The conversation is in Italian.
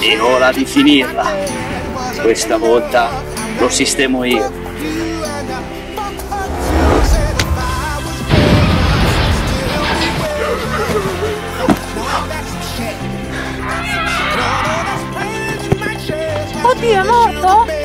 È ora di finirla. Questa volta lo sistemo io. Oddio, è morto?